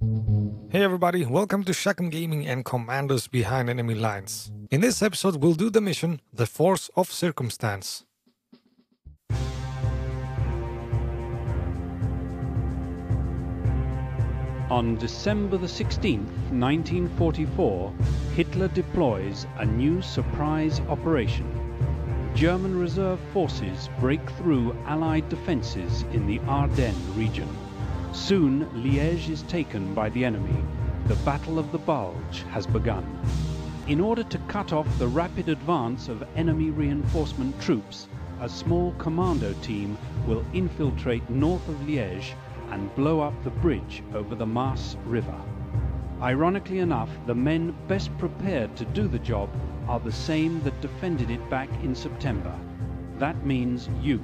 Hey everybody, welcome to Shakm Gaming and Commandos Behind Enemy Lines. In this episode, we'll do the mission The Force of Circumstance. On December the 16th, 1944, Hitler deploys a new surprise operation. German reserve forces break through Allied defenses in the Ardennes region. Soon, Liège is taken by the enemy. The Battle of the Bulge has begun. In order to cut off the rapid advance of enemy reinforcement troops, a small commando team will infiltrate north of Liège and blow up the bridge over the Maas River. Ironically enough, the men best prepared to do the job are the same that defended it back in September. That means you.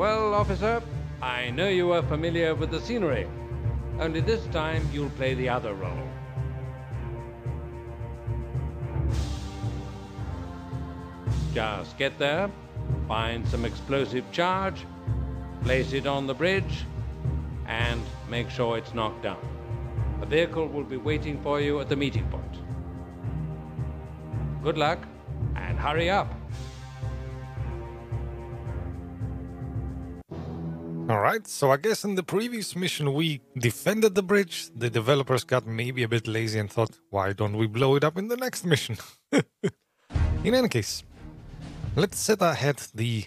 Well, officer, I know you are familiar with the scenery. Only this time you'll play the other role. Just get there, find some explosive charge, place it on the bridge, and make sure it's knocked down. A vehicle will be waiting for you at the meeting point. Good luck, and hurry up. Alright, so I guess in the previous mission we defended the bridge. The developers got maybe a bit lazy and thought, why don't we blow it up in the next mission? in any case, let's set ahead the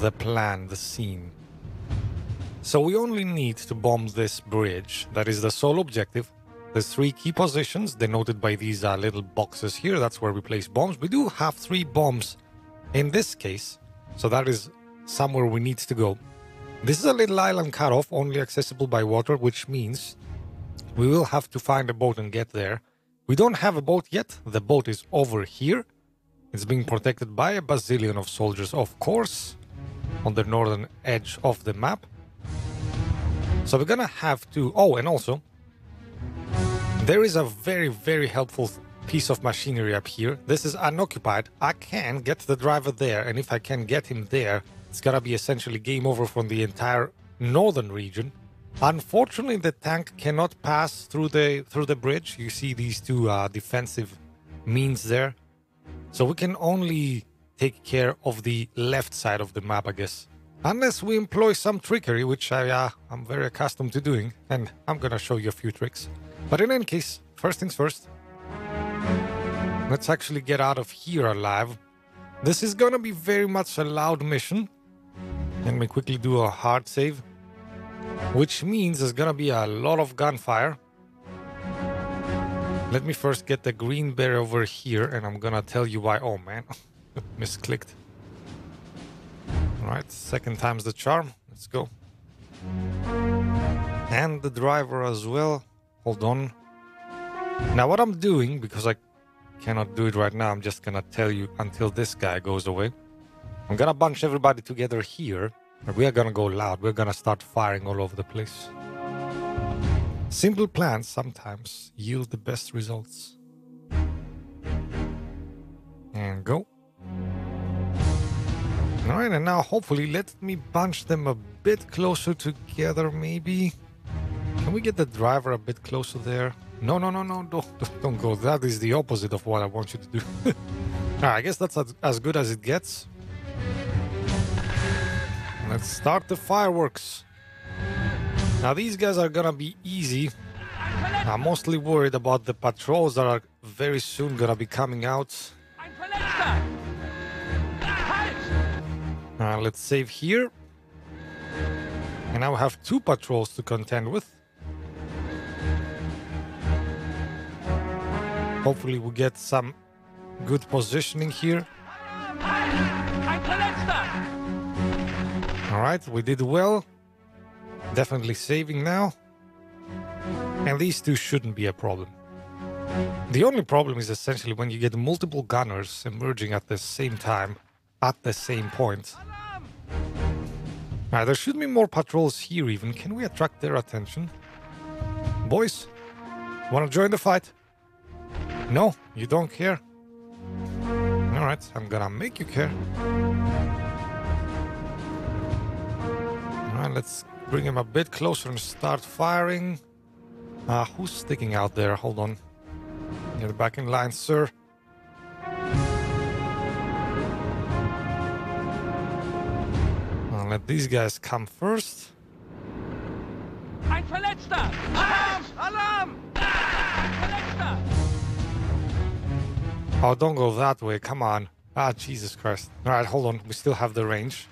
the plan, the scene. So we only need to bomb this bridge. That is the sole objective. There's three key positions denoted by these uh, little boxes here. That's where we place bombs. We do have three bombs in this case. So that is somewhere we need to go. This is a little island cut off, only accessible by water, which means we will have to find a boat and get there. We don't have a boat yet. The boat is over here. It's being protected by a bazillion of soldiers, of course, on the northern edge of the map. So we're gonna have to. Oh, and also, there is a very, very helpful piece of machinery up here. This is unoccupied. I can get the driver there, and if I can get him there, it's gonna be essentially game over from the entire northern region. Unfortunately, the tank cannot pass through the through the bridge. You see these two uh, defensive means there, so we can only take care of the left side of the map, I guess. Unless we employ some trickery, which I uh, I'm very accustomed to doing, and I'm gonna show you a few tricks. But in any case, first things first. Let's actually get out of here alive. This is gonna be very much a loud mission. Let me quickly do a hard save. Which means there's gonna be a lot of gunfire. Let me first get the green beret over here and I'm gonna tell you why. Oh man, misclicked. Alright, second time's the charm. Let's go. And the driver as well. Hold on. Now what I'm doing, because I cannot do it right now, I'm just gonna tell you until this guy goes away. I'm gonna bunch everybody together here, and we are gonna go loud. We're gonna start firing all over the place. Simple plans sometimes yield the best results. And go. Alright, and now hopefully let me bunch them a bit closer together, maybe. Can we get the driver a bit closer there? No, no, no, no, don't, don't go. That is the opposite of what I want you to do. I guess that's as good as it gets. Let's start the fireworks. Now these guys are gonna be easy. I'm mostly worried about the patrols that are very soon gonna be coming out. Uh, let's save here. And now we have two patrols to contend with. Hopefully we get some good positioning here. Alright, we did well. Definitely saving now. And these two shouldn't be a problem. The only problem is essentially when you get multiple gunners emerging at the same time, at the same point. Now, there should be more patrols here even. Can we attract their attention? Boys, wanna join the fight? No, you don't care? Alright, I'm gonna make you care. And let's bring him a bit closer and start firing. Uh, who's sticking out there? Hold on. Get back in line, sir. I'll let these guys come first. Oh, don't go that way. Come on. Ah, Jesus Christ. Alright, hold on. We still have the range.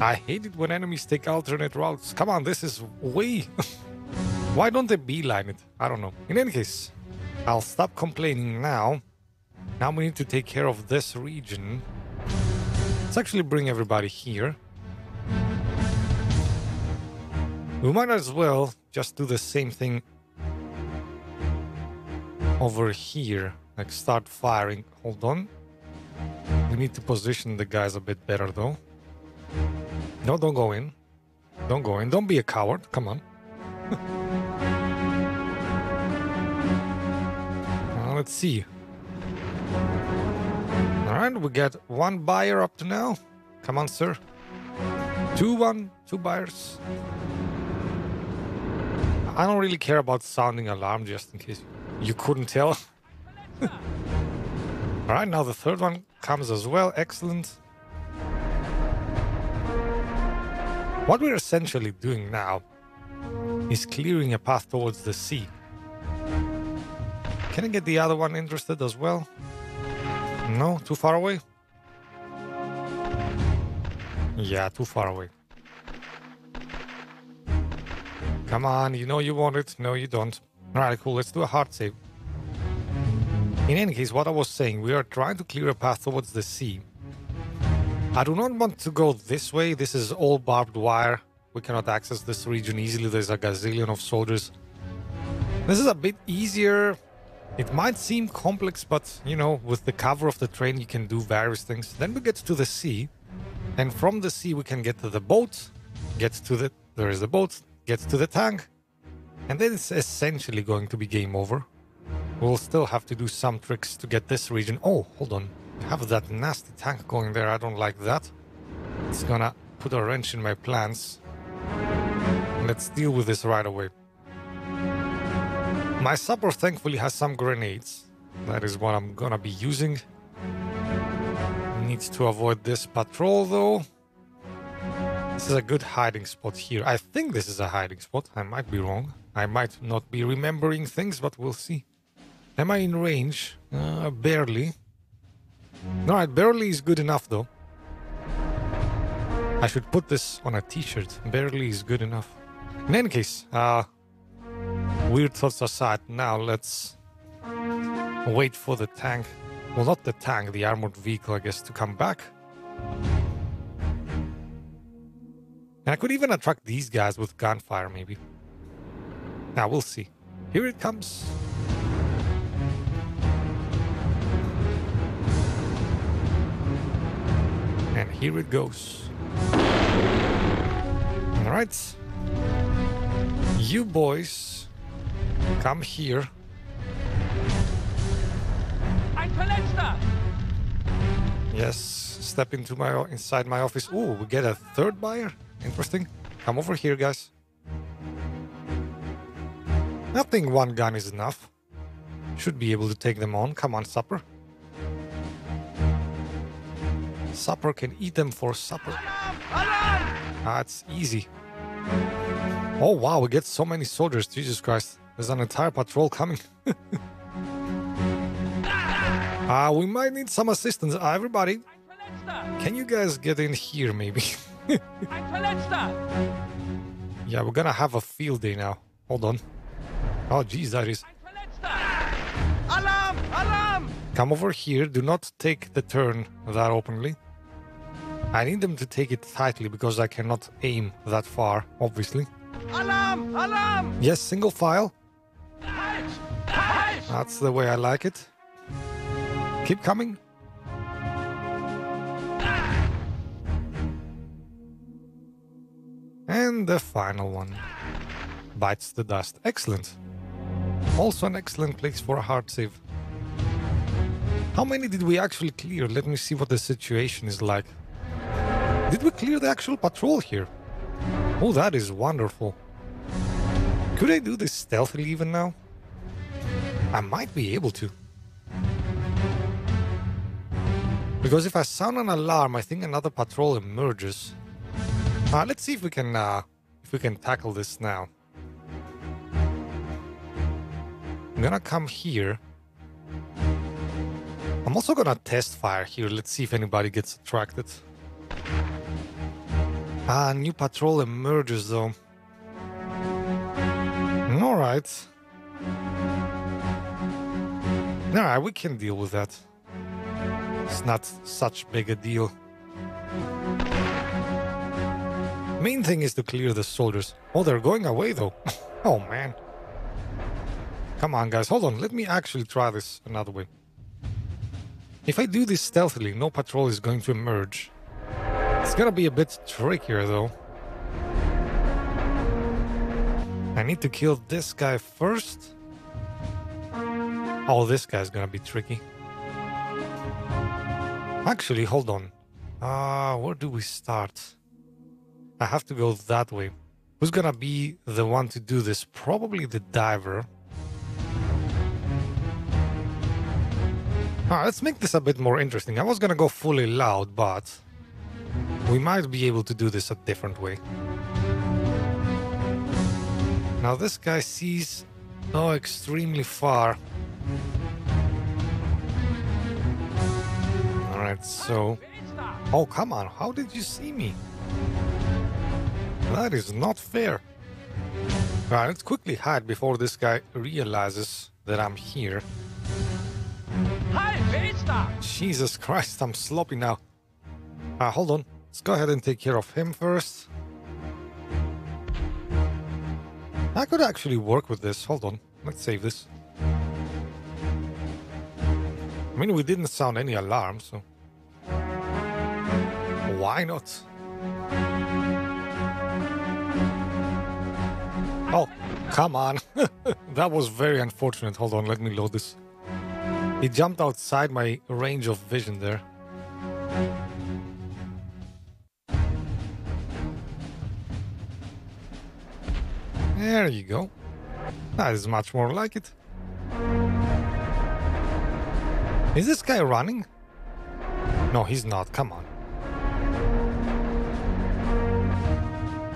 I hate it when enemies take alternate routes. Come on, this is way. Why don't they beeline it? I don't know. In any case, I'll stop complaining now. Now we need to take care of this region. Let's actually bring everybody here. We might as well just do the same thing over here. Like start firing. Hold on. We need to position the guys a bit better though. No, don't go in. Don't go in. Don't be a coward. Come on. Well, let's see. Alright, we get one buyer up to now. Come on, sir. Two one, two buyers. I don't really care about sounding alarm just in case you couldn't tell. Alright, now the third one comes as well. Excellent. What we're essentially doing now is clearing a path towards the sea. Can I get the other one interested as well? No, too far away? Yeah, too far away. Come on, you know you want it. No, you don't. Alright, cool. Let's do a hard save. In any case, what I was saying, we are trying to clear a path towards the sea. I do not want to go this way. This is all barbed wire. We cannot access this region easily. There's a gazillion of soldiers. This is a bit easier. It might seem complex, but you know, with the cover of the train, you can do various things. Then we get to the sea, and from the sea, we can get to the boat, get to the there is the boat, get to the tank, and then it's essentially going to be game over. We'll still have to do some tricks to get this region. Oh, hold on. I have that nasty tank going there. I don't like that. It's gonna put a wrench in my plans. Let's deal with this right away. My sapper thankfully has some grenades. That is what I'm gonna be using. Needs to avoid this patrol though. This is a good hiding spot here. I think this is a hiding spot. I might be wrong. I might not be remembering things, but we'll see. Am I in range? Uh, barely. Alright, barely is good enough though. I should put this on a t-shirt. Barely is good enough. In any case, uh, weird thoughts aside, now let's wait for the tank. Well, not the tank, the armored vehicle, I guess, to come back. And I could even attract these guys with gunfire, maybe. Now, we'll see. Here it comes. Here it goes. Alright. You boys, come here. Ein Verletzter! Yes, step into my inside my office. Ooh, we get a third buyer. Interesting. Come over here, guys. I think one gun is enough. Should be able to take them on. Come on, sapper. Sapper can eat them for supper. Ah, it's easy. Oh wow, we get so many soldiers. Jesus Christ. There's an entire patrol coming. Ah, we might need some assistance. Ah, everybody, can you guys get in here maybe? Yeah, we're gonna have a field day now. Hold on. Oh geez, that is. Ein Verletzter! Alarm! Alarm! Come over here. Do not take the turn that openly. I need them to take it tightly because I cannot aim that far, obviously. Alarm! Alarm! Yes, single file. That's the way I like it. Keep coming. And the final one bites the dust. Excellent. Also, an excellent place for a hard save. How many did we actually clear? Let me see what the situation is like. Did we clear the actual patrol here? Oh, that is wonderful. Could I do this stealthily even now? I might be able to. Because if I sound an alarm, I think another patrol emerges. Uh, let's see if we can uh, if we can tackle this now. I'm gonna come here. I'm also gonna test fire here. Let's see if anybody gets attracted. Ah, new patrol emerges though. Alright. Alright, we can deal with that. It's not such big a deal. Main thing is to clear the soldiers. Oh, they're going away though. oh man. Come on guys, hold on. Let me actually try this another way. If I do this stealthily, no patrol is going to emerge. It's gonna be a bit trickier though. I need to kill this guy first. Oh, this guy's gonna be tricky. Actually, hold on. Uh, where do we start? I have to go that way. Who's gonna be the one to do this? Probably the diver. Ah, let's make this a bit more interesting. I was gonna go fully loud, but we might be able to do this a different way. Now this guy sees oh extremely far. Alright, so Oh come on, how did you see me? That is not fair. Alright, let's quickly hide before this guy realizes that I'm here. Jesus Christ, I'm sloppy now. Ah, hold on. Let's go ahead and take care of him first. I could actually work with this. Hold on. Let's save this. I mean, we didn't sound any alarm, so... Why not? Oh, come on. that was very unfortunate. Hold on, let me load this. He jumped outside my range of vision there. There you go. That is much more like it. Is this guy running? No, he's not. Come on.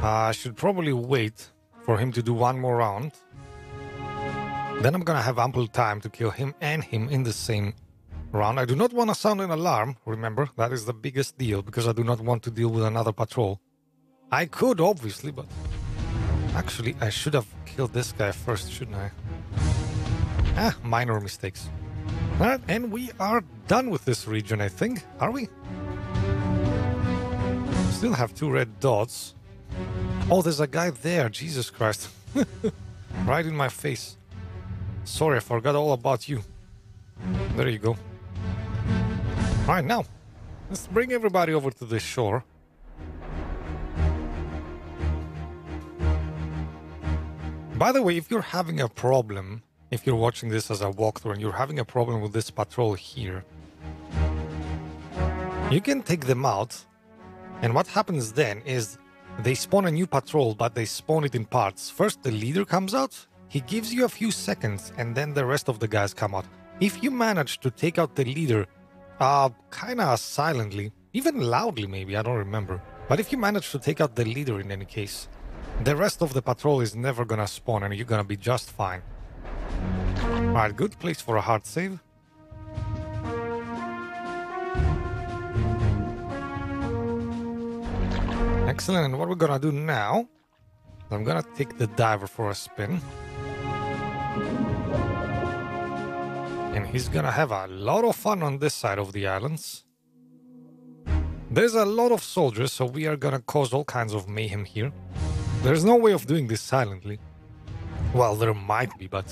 I should probably wait for him to do one more round. Then I'm gonna have ample time to kill him and him in the same round. I do not want to sound an alarm, remember, that is the biggest deal because I do not want to deal with another patrol. I could, obviously, but actually, I should have killed this guy first, shouldn't I? Ah, minor mistakes. Alright, and we are done with this region, I think. Are we? Still have two red dots. Oh, there's a guy there. Jesus Christ. right in my face. Sorry, I forgot all about you. There you go. Alright, now, let's bring everybody over to the shore. By the way, if you're having a problem, if you're watching this as a walkthrough and you're having a problem with this patrol here, you can take them out. And what happens then is they spawn a new patrol, but they spawn it in parts. First, the leader comes out, he gives you a few seconds, and then the rest of the guys come out. If you manage to take out the leader, uh, kinda silently, even loudly maybe, I don't remember. But if you manage to take out the leader in any case, the rest of the patrol is never gonna spawn and you're gonna be just fine. Alright, good place for a hard save. Excellent, and what we're gonna do now, I'm gonna take the diver for a spin. And he's gonna have a lot of fun on this side of the islands. There's a lot of soldiers, so we are gonna cause all kinds of mayhem here. There's no way of doing this silently. Well, there might be, but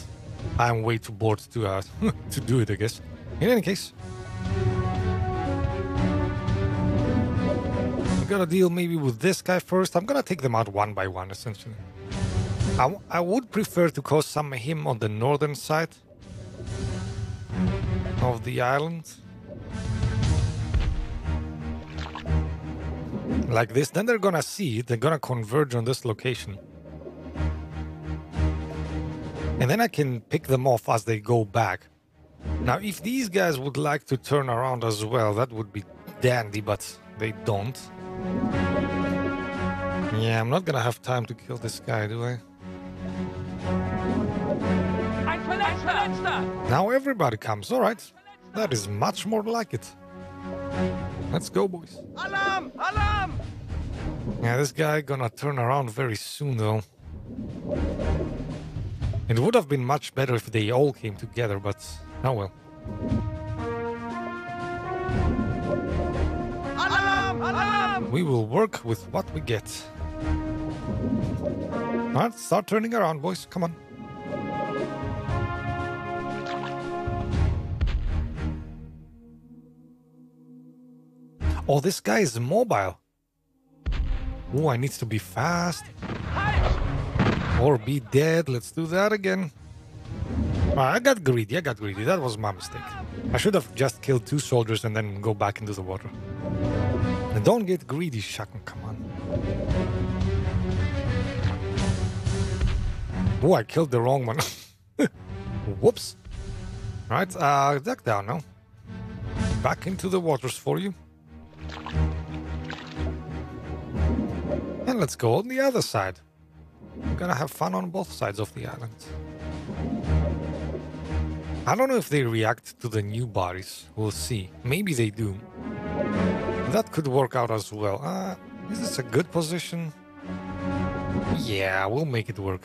I'm way too bored to uh, to do it, I guess. In any case, we gotta deal maybe with this guy first. I'm gonna take them out one by one, essentially. I, I would prefer to cause some him on the northern side of the island. Like this, then they're gonna see it, they're gonna converge on this location. And then I can pick them off as they go back. Now, if these guys would like to turn around as well, that would be dandy, but they don't. Yeah, I'm not gonna have time to kill this guy, do I? Now everybody comes, alright. That is much more like it. Let's go, boys. Alarm! Alarm! Yeah, this guy gonna turn around very soon, though. It would have been much better if they all came together, but oh well. Alarm! Alarm! We will work with what we get. Alright, start turning around, boys. Come on. Oh, this guy is mobile. Oh, I need to be fast. Or be dead. Let's do that again. Ah, I got greedy. I got greedy. That was my mistake. I should have just killed two soldiers and then go back into the water. And don't get greedy, Shakm. Come on. Oh, I killed the wrong one. Whoops. Right, uh, duck down now. Back into the waters for you. Let's go on the other side. We're gonna have fun on both sides of the island. I don't know if they react to the new bodies. We'll see. Maybe they do. That could work out as well. Uh, is this a good position? Yeah, we'll make it work.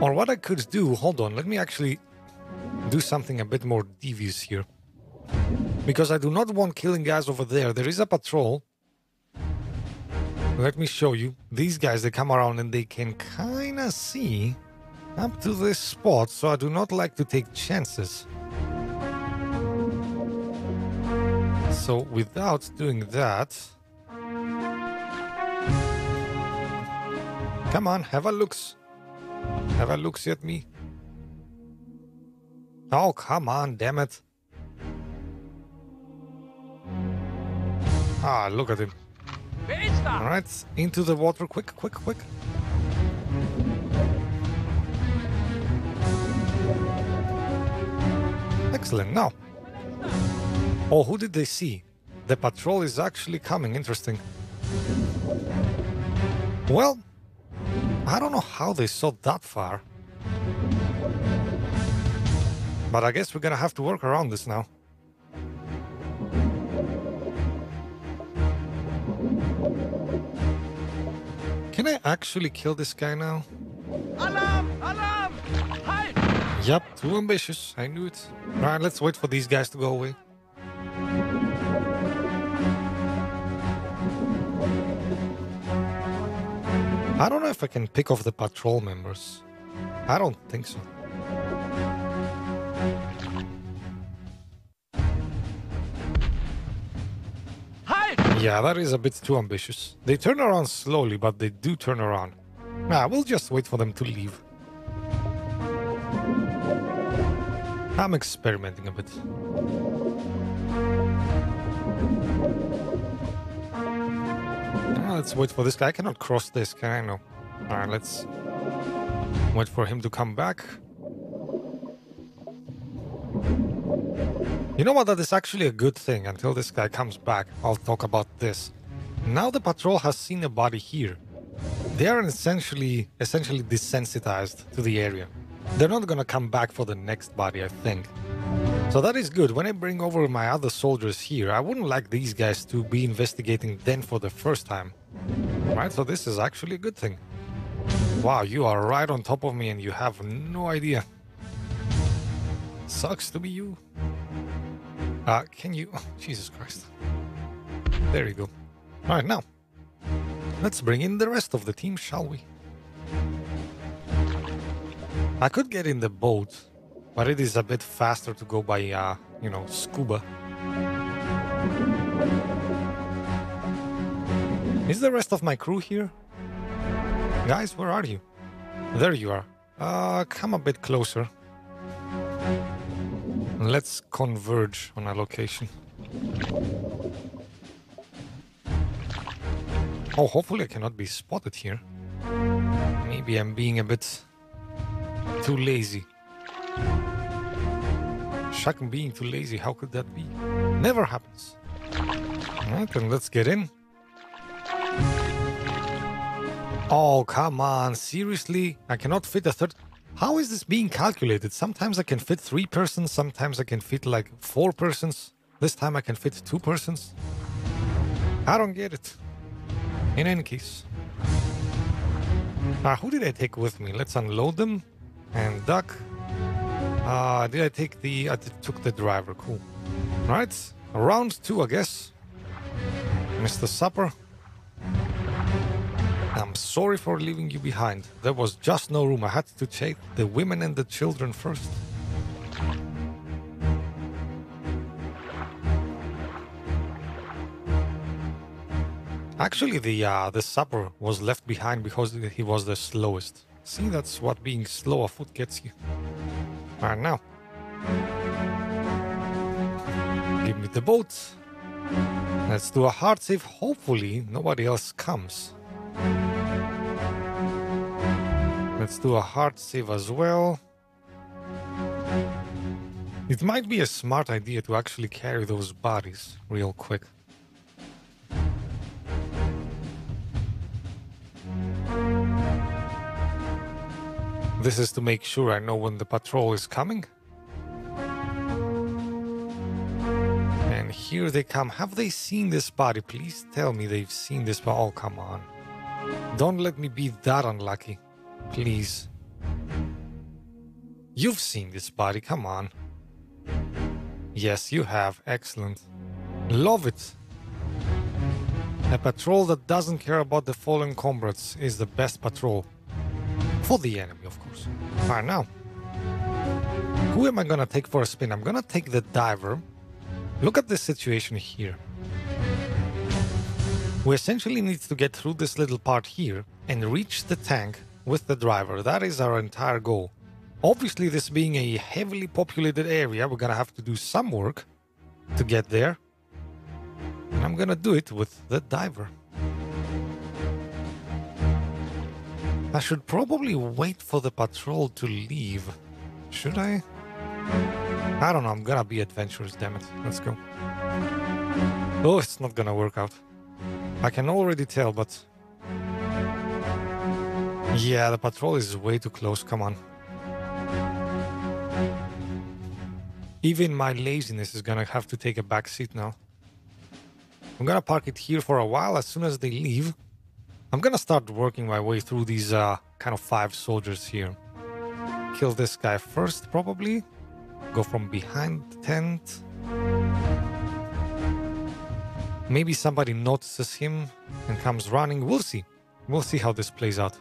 Or what I could do, hold on, let me actually do something a bit more devious here. Because I do not want killing guys over there. There is a patrol. Let me show you. These guys, they come around and they can kind of see up to this spot, so I do not like to take chances. So without doing that... Come on, have a looks. Have a looks at me. Oh, come on, damn it. Ah, look at him. Wer? Alright, into the water, quick, quick, quick. Excellent, now. Oh, who did they see? The patrol is actually coming, interesting. Well, I don't know how they saw that far. But I guess we're gonna have to work around this now. Can I actually kill this guy now? Alarm! Alarm! Halt! Yep, too ambitious. I knew it. Alright, let's wait for these guys to go away. I don't know if I can pick off the patrol members. I don't think so. Yeah, that is a bit too ambitious. They turn around slowly, but they do turn around. Nah, we'll just wait for them to leave. I'm experimenting a bit. Ah, let's wait for this guy. I cannot cross this, can I? No. Alright, let's wait for him to come back. You know what? That is actually a good thing until this guy comes back. I'll talk about this. Now the patrol has seen a body here. They are essentially essentially desensitized to the area. They're not gonna come back for the next body, I think. So that is good. When I bring over my other soldiers here, I wouldn't like these guys to be investigating then for the first time. Right? So this is actually a good thing. Wow, you are right on top of me and you have no idea. Sucks to be you. Uh, can you... Oh, Jesus Christ. There you go. Alright, now. Let's bring in the rest of the team, shall we? I could get in the boat, but it is a bit faster to go by, uh, you know, scuba. Is the rest of my crew here? Guys, where are you? There you are. Uh, come a bit closer. Let's converge on a location. Oh, hopefully I cannot be spotted here. Maybe I'm being a bit too lazy. Shuck, being too lazy. How could that be? Never happens. Alright, then let's get in. Oh, come on. Seriously? I cannot fit a third. How is this being calculated? Sometimes I can fit three persons, sometimes I can fit like four persons. This time I can fit two persons. I don't get it. In any case. Uh, who did I take with me? Let's unload them. And duck. Uh, did I take the... I took the driver. Cool. Right. Round two, I guess. Mr. Sapper. I'm sorry for leaving you behind. There was just no room. I had to take the women and the children first. Actually, the uh, the sapper was left behind because he was the slowest. See, that's what being slow of foot gets you. Alright, now. Give me the boat. Let's do a hard save. Hopefully, nobody else comes. Let's do a hard save as well. It might be a smart idea to actually carry those bodies real quick. This is to make sure I know when the patrol is coming. And here they come. Have they seen this body? Please tell me they've seen this. Oh, come on. Don't let me be that unlucky. Please. You've seen this body. Come on. Yes, you have. Excellent. Love it. A patrol that doesn't care about the fallen comrades is the best patrol. For the enemy, of course. Alright, now. Who am I gonna take for a spin? I'm gonna take the diver. Look at the situation here. We essentially need to get through this little part here and reach the tank with the driver. That is our entire goal. Obviously, this being a heavily populated area, we're gonna have to do some work to get there. And I'm gonna do it with the diver. I should probably wait for the patrol to leave. Should I? I don't know, I'm gonna be adventurous, damn it. Let's go. Oh, it's not gonna work out. I can already tell, but... Yeah, the patrol is way too close, come on. Even my laziness is gonna have to take a back seat now. I'm gonna park it here for a while. As soon as they leave, I'm gonna start working my way through these uh, kind of five soldiers here. Kill this guy first, probably. Go from behind the tent. Maybe somebody notices him and comes running. We'll see. We'll see how this plays out.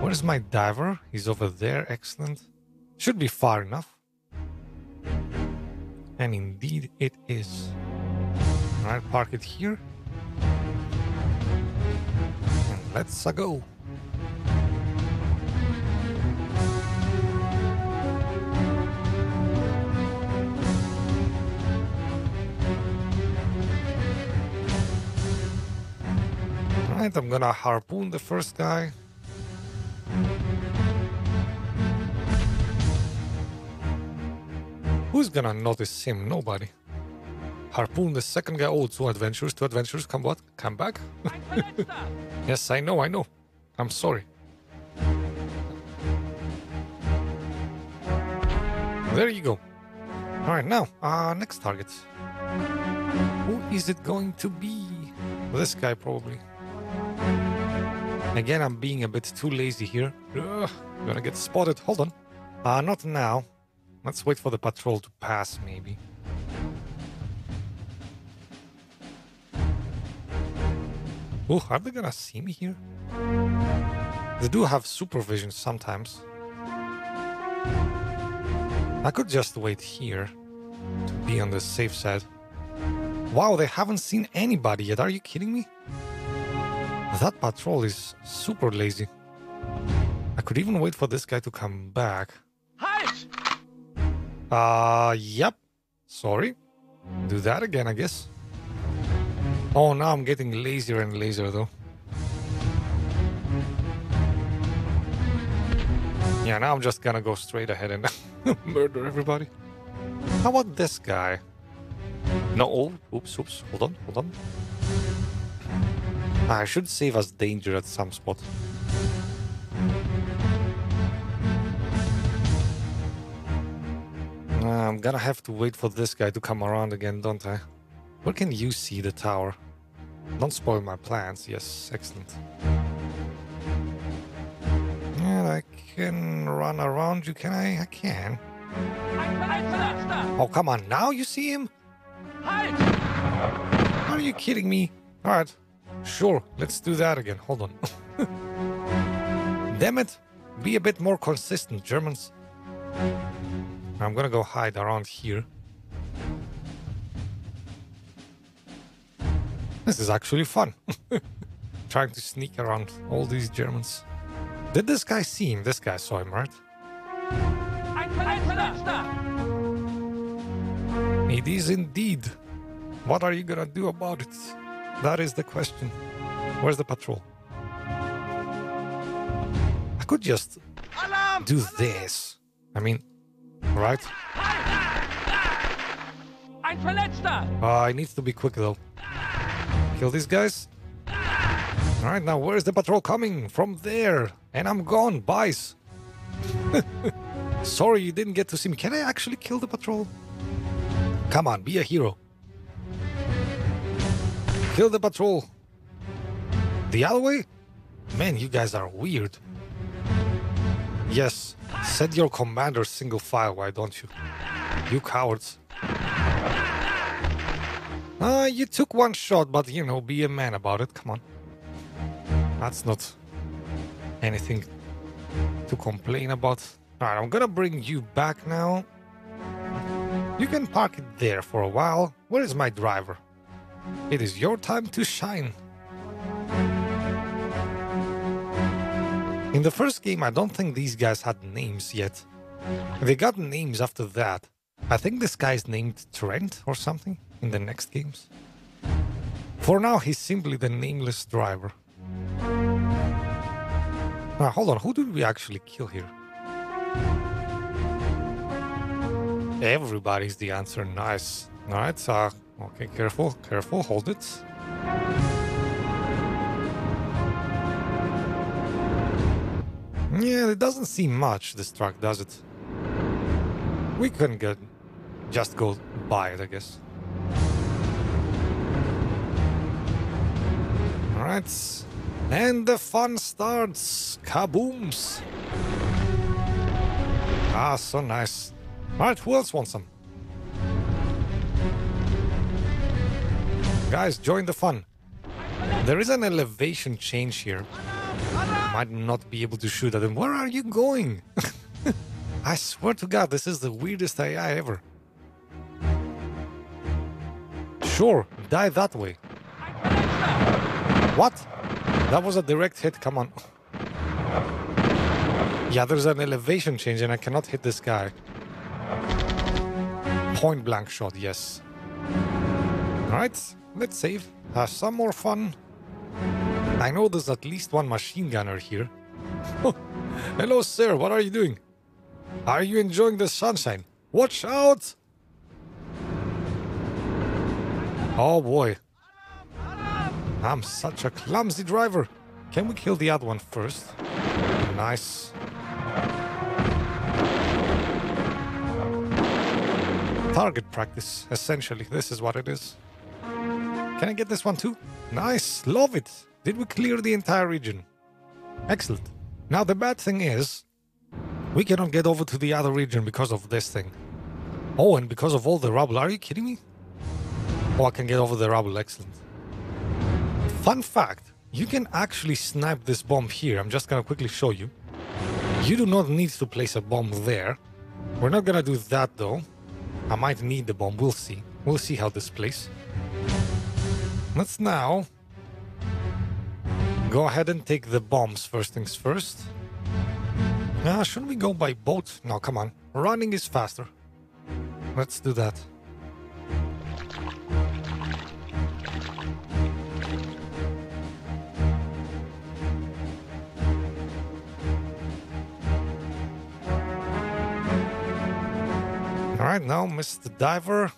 Where's my diver? He's over there. Excellent. Should be far enough. And indeed it is. Alright, park it here. Let's -a go. Alright, I'm gonna harpoon the first guy. Who's gonna notice him? Nobody. Harpoon the second guy. Oh, two adventures. Two adventures. Come what? Come back? yes, I know, I know. I'm sorry. There you go. Alright, now, uh, next target. Who is it going to be? This guy, probably. Again, I'm being a bit too lazy here. Ugh, gonna get spotted. Hold on. Uh, not now. Let's wait for the patrol to pass, maybe. Oh, are they gonna see me here? They do have supervision sometimes. I could just wait here to be on the safe side. Wow, they haven't seen anybody yet. Are you kidding me? That patrol is super lazy. I could even wait for this guy to come back. Halt! Uh, yep. Sorry. do that again, I guess. Oh, now I'm getting lazier and lazier, though. Yeah, now I'm just gonna go straight ahead and murder everybody. How about this guy? No, oh, oops, oops, hold on, hold on. I should save us danger at some spot. I'm gonna have to wait for this guy to come around again, don't I? Where can you see the tower? Don't spoil my plans. Yes, excellent. Yeah, I can run around you, can I? I can. Oh, come on. Now you see him? Are you kidding me? Alright. Sure, let's do that again. Hold on. Damn it. Be a bit more consistent, Germans. I'm gonna go hide around here. This is actually fun. Trying to sneak around all these Germans. Did this guy see him? This guy saw him, right? It is indeed. What are you gonna do about it? That is the question. Where's the patrol? I could just do this. I mean, right? Ein Verletzter! Uh, I need to be quick though. Kill these guys. Alright, now where's the patrol coming? From there. And I'm gone. Buys. Sorry you didn't get to see me. Can I actually kill the patrol? Come on, be a hero. Kill the patrol. The other way? Man, you guys are weird. Yes, set your commander single file, why don't you? You cowards. Ah, you took one shot, but you know, be a man about it. Come on. That's not anything to complain about. Alright, I'm gonna bring you back now. You can park it there for a while. Where is my driver? It is your time to shine. In the first game, I don't think these guys had names yet. They got names after that. I think this guy's named Trent or something in the next games. For now, he's simply the nameless driver. Now, hold on, who did we actually kill here? Everybody's the answer. Nice. Alright, uh, okay, careful, careful, hold it. Yeah, it doesn't seem much, this truck, does it? We can get, just go buy it, I guess. Alright. And the fun starts. Kabooms. Ah, so nice. Alright, who else wants some? Guys, join the fun. There is an elevation change here. Might not be able to shoot at him. Where are you going? I swear to God, this is the weirdest AI ever. Sure, die that way. What? That was a direct hit, come on. Yeah, there's an elevation change and I cannot hit this guy. Point blank shot, yes. Alright, let's save. Have some more fun. I know there's at least one machine gunner here. Hello, sir, what are you doing? Are you enjoying the sunshine? Watch out! Oh boy. I'm such a clumsy driver. Can we kill the other one first? Nice. Target practice, essentially. This is what it is. Can I get this one too? Nice, love it. Did we clear the entire region? Excellent. Now the bad thing is, we cannot get over to the other region because of this thing. Oh, and because of all the rubble. Are you kidding me? Oh, I can get over the rubble. Excellent. Fun fact, you can actually snipe this bomb here. I'm just gonna quickly show you. You do not need to place a bomb there. We're not gonna do that though. I might need the bomb. We'll see. We'll see how this plays. Let's now go ahead and take the bombs first things first. Ah, shouldn't we go by boat? No, come on. Running is faster. Let's do that. All right, now, Mr. Diver,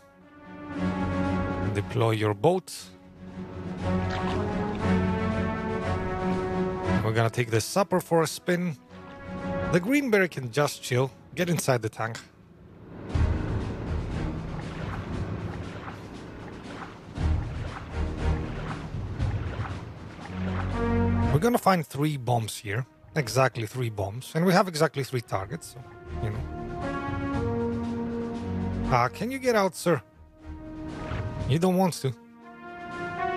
deploy your boat. We're gonna take the sapper for a spin. The green Greenberry can just chill. Get inside the tank. We're gonna find three bombs here. Exactly three bombs. And we have exactly three targets, so, you know. Ah, can you get out, sir? You don't want to.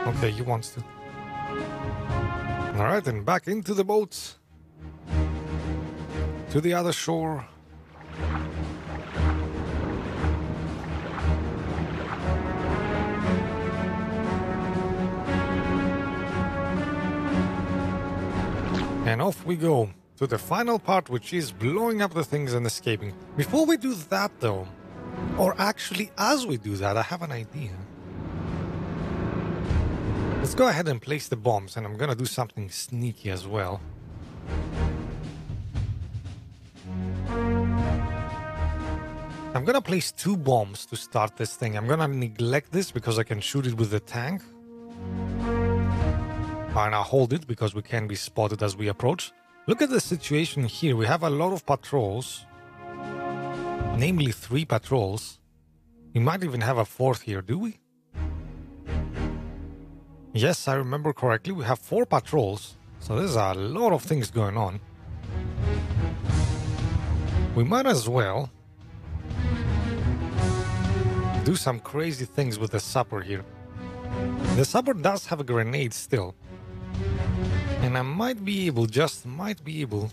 Okay, you want to. Alright, and back into the boat. To the other shore. And off we go to the final part, which is blowing up the things and escaping. Before we do that, though, or actually, as we do that, I have an idea. Let's go ahead and place the bombs, and I'm gonna do something sneaky as well. I'm gonna place two bombs to start this thing. I'm gonna neglect this because I can shoot it with the tank. And I'll hold it because we can be spotted as we approach. Look at the situation here. We have a lot of patrols, namely three patrols. We might even have a fourth here, do we? Yes, I remember correctly. We have four patrols, so there's a lot of things going on. We might as well do some crazy things with the sapper here. The sapper does have a grenade still. And I might be able, just might be able,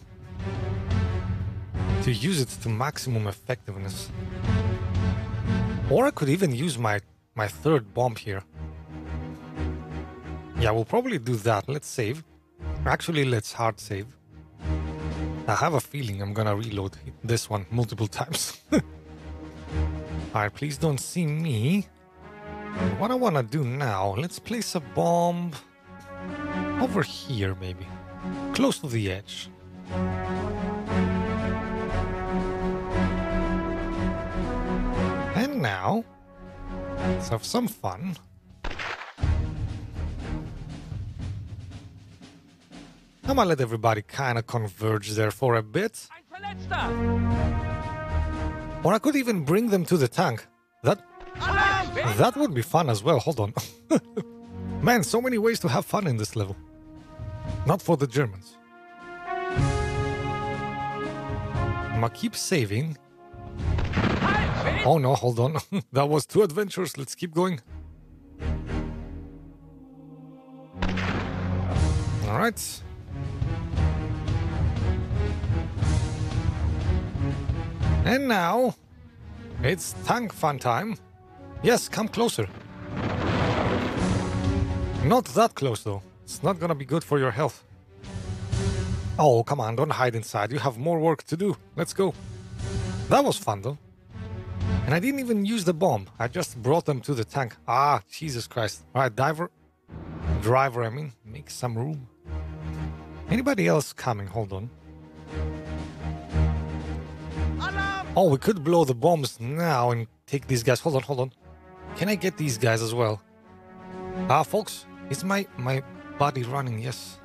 to use it to maximum effectiveness. Or I could even use my, my third bomb here. Yeah, we'll probably do that. Let's save. Actually, let's hard save. I have a feeling I'm gonna reload this one multiple times. Alright, please don't see me. What I wanna do now, let's place a bomb over here, maybe. Close to the edge. And now, let's have some fun. I'm gonna let everybody kind of converge there for a bit. Or I could even bring them to the tank. That that would be fun as well. Hold on. Man, so many ways to have fun in this level. Not for the Germans. I'm gonna keep saving. Oh no, hold on. that was too adventurous. Let's keep going. Alright. And now, it's tank fun time. Yes, come closer. Not that close though. It's not gonna be good for your health. Oh, come on, don't hide inside. You have more work to do. Let's go. That was fun though. And I didn't even use the bomb. I just brought them to the tank. Ah, Jesus Christ. Alright, diver. Driver, I mean. Make some room. Anybody else coming? Hold on. Oh, we could blow the bombs now and take these guys. Hold on, hold on. Can I get these guys as well? Ah, folks, is my my body running? Yes.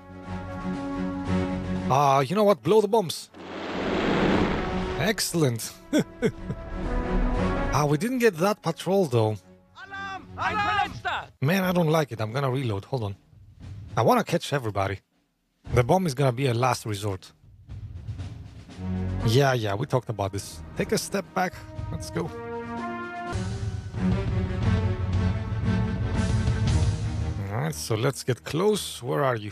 Ah, you know what? Blow the bombs. Excellent. ah, we didn't get that patrol though. Alarm! Verletzter! Man, I don't like it. I'm gonna reload. Hold on. I wanna catch everybody. The bomb is gonna be a last resort. Yeah, yeah, we talked about this. Take a step back. Let's go. Alright, so let's get close. Where are you?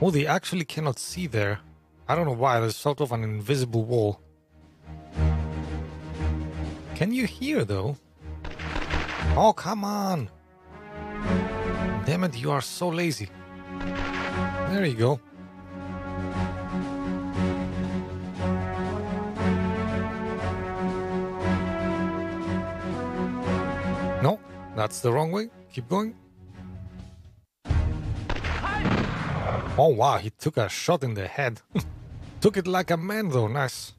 Oh, they actually cannot see there. I don't know why. There's sort of an invisible wall. Can you hear though? Oh, come on. Damn it, you are so lazy. There you go. That's the wrong way. Keep going. Oh wow, he took a shot in the head. took it like a man though, nice.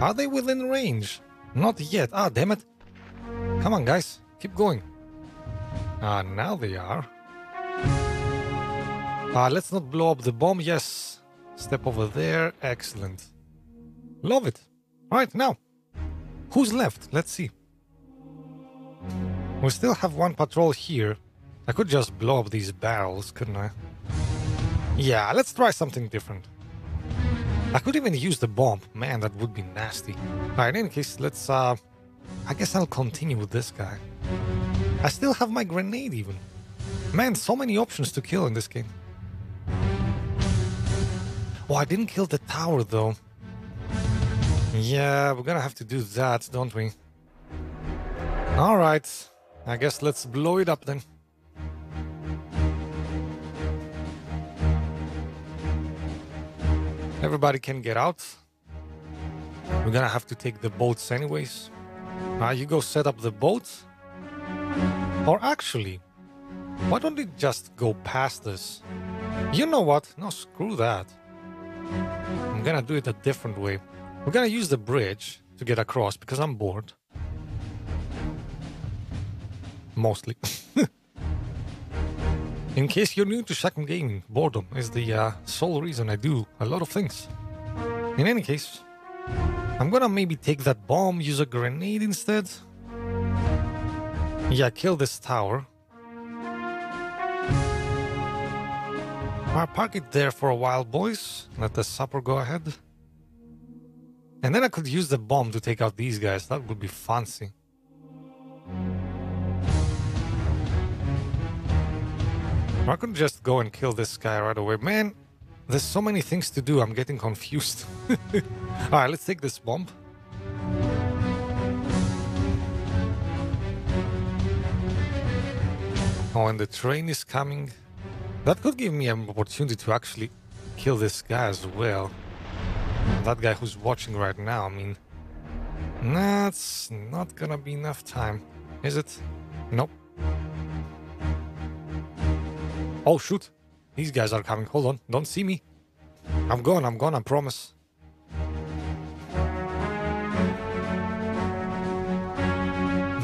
Are they within range? Not yet. Ah, damn it. Come on, guys. Keep going. Ah, now they are. Ah, let's not blow up the bomb. Yes. Step over there. Excellent. Love it. Right, now. Who's left? Let's see. We still have one patrol here. I could just blow up these barrels, couldn't I? Yeah, let's try something different. I could even use the bomb. Man, that would be nasty. Alright, in any case, let's, uh... I guess I'll continue with this guy. I still have my grenade, even. Man, so many options to kill in this game. Oh, I didn't kill the tower, though. Yeah, we're gonna have to do that, don't we? Alright. I guess let's blow it up then. Everybody can get out. We're gonna have to take the boats anyways. Uh, you go set up the boats. Or actually, why don't we just go past this? You know what? No, screw that. I'm gonna do it a different way. We're gonna use the bridge to get across because I'm bored. Mostly. In case you're new to Shakm Gaming, boredom is the uh, sole reason I do a lot of things. In any case, I'm gonna maybe take that bomb, use a grenade instead. Yeah, kill this tower. I'll park it there for a while, boys. Let the sapper go ahead. And then I could use the bomb to take out these guys. That would be fancy. I could just go and kill this guy right away. Man, there's so many things to do. I'm getting confused. Alright, let's take this bomb. Oh, and the train is coming. That could give me an opportunity to actually kill this guy as well. That guy who's watching right now, I mean... That's not gonna be enough time, is it? Nope. Oh, shoot. These guys are coming. Hold on. Don't see me. I'm gone. I'm gone. I promise.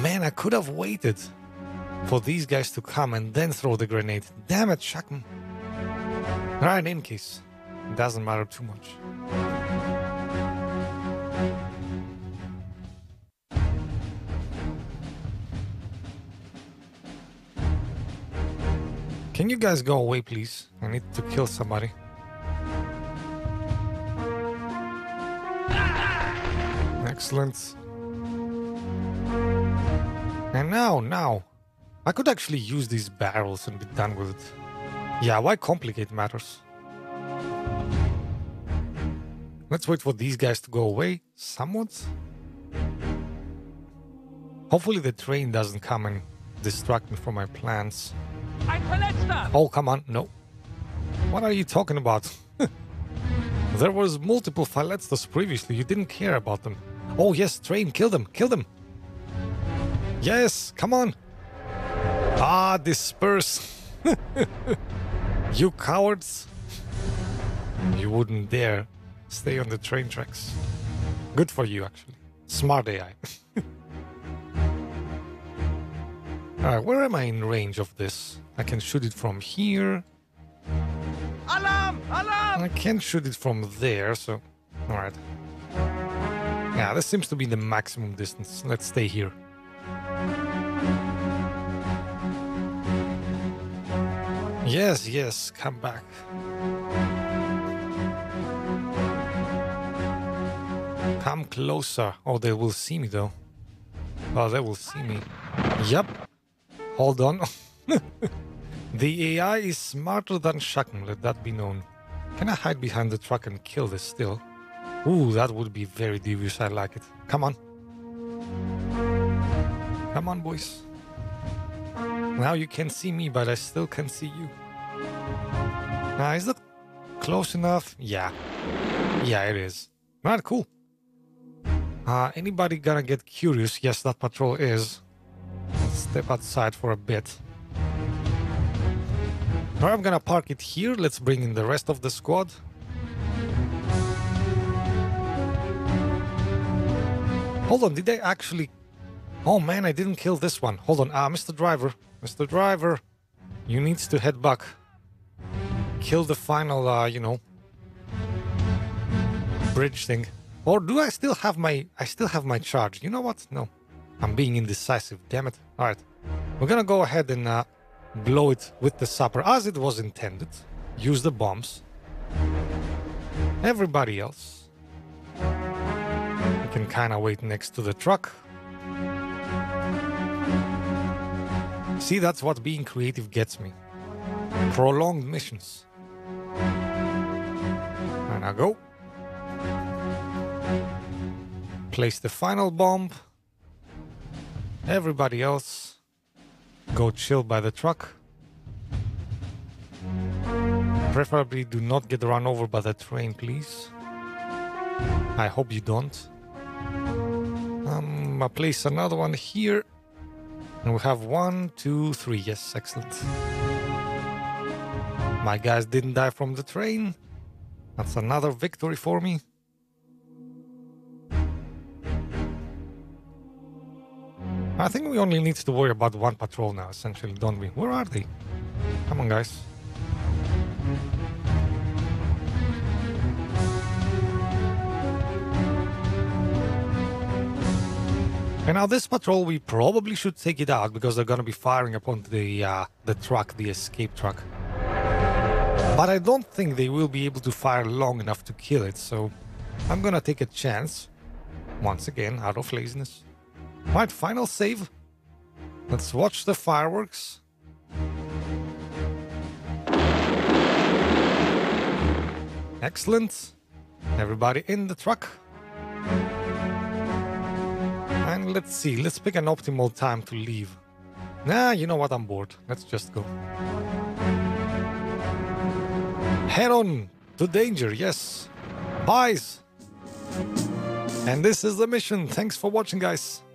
Man, I could have waited for these guys to come and then throw the grenade. Damn it, Shackman. Right, in case. It Doesn't matter too much. You guys go away, please? I need to kill somebody. Excellent. And now, now, I could actually use these barrels and be done with it. Yeah, why complicate matters? Let's wait for these guys to go away, somewhat. Hopefully the train doesn't come and distract me from my plans. Oh, come on, no. What are you talking about? there was multiple Faletstas previously, you didn't care about them. Oh yes, train, kill them, kill them. Yes, come on. Ah, disperse. you cowards. You wouldn't dare stay on the train tracks. Good for you, actually. Smart AI. Alright, where am I in range of this? I can shoot it from here. Alarm! Alarm! I can't shoot it from there, so... Alright. Yeah, this seems to be the maximum distance. Let's stay here. Yes, yes, come back. Come closer. Oh, they will see me though. Oh, they will see me. Yep. Hold on. the AI is smarter than Shackman, let that be known. Can I hide behind the truck and kill this still? Ooh, that would be very devious. I like it. Come on. Come on, boys. Now you can see me, but I still can see you. Now, is that close enough? Yeah. Yeah, it is. Right, cool. Uh, anybody gonna get curious? Yes, that patrol is. Step outside for a bit. Alright, I'm gonna park it here. Let's bring in the rest of the squad. Hold on, did I actually... Oh man, I didn't kill this one. Hold on, ah, Mr. Driver. Mr. Driver, you need to head back. Kill the final, uh, you know, bridge thing. Or do I still have my... I still have my charge. You know what? No. I'm being indecisive, damn it. Alright. We're gonna go ahead and uh, blow it with the sapper as it was intended. Use the bombs. Everybody else. We can kind of wait next to the truck. See, that's what being creative gets me. Prolonged missions. And I go. Place the final bomb. Everybody else, go chill by the truck. Preferably do not get run over by the train, please. I hope you don't. Um, I'll place another one here. And we have one, two, three. Yes, excellent. My guys didn't die from the train. That's another victory for me. I think we only need to worry about one patrol now, essentially, don't we? Where are they? Come on, guys. And now this patrol, we probably should take it out because they're gonna be firing upon the uh, the truck, the escape truck. But I don't think they will be able to fire long enough to kill it, so I'm gonna take a chance. Once again, out of laziness. Right, final save. Let's watch the fireworks. Excellent. Everybody in the truck. And let's see, let's pick an optimal time to leave. Nah, you know what, I'm bored. Let's just go. Head on to danger, yes. Buys. And this is the mission. Thanks for watching, guys.